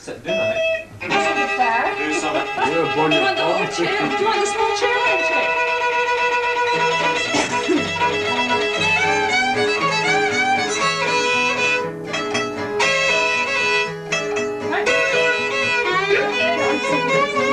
sit down on it. Do something fair. Do eh? something. You're a. You want the whole chair? Do you want the small chair or? Thank you.